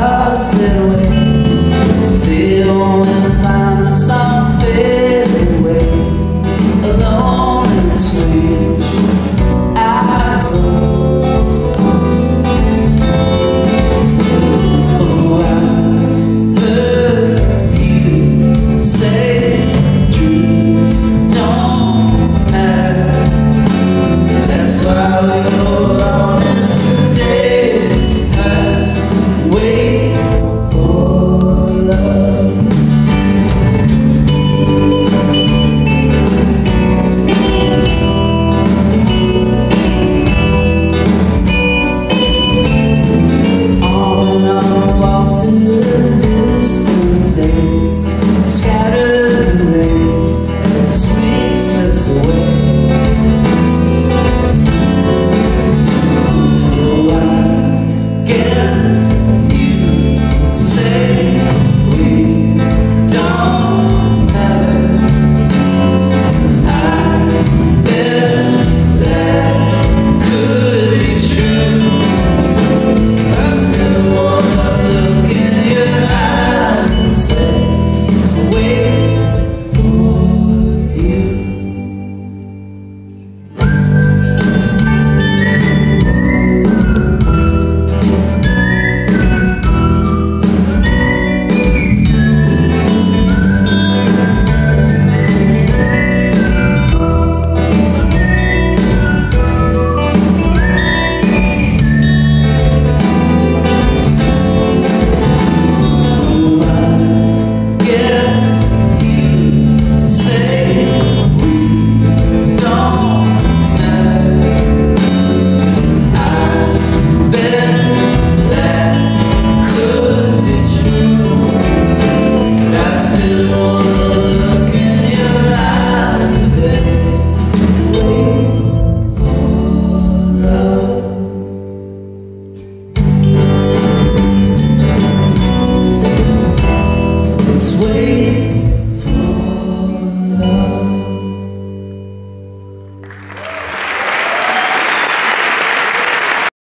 lost it away you.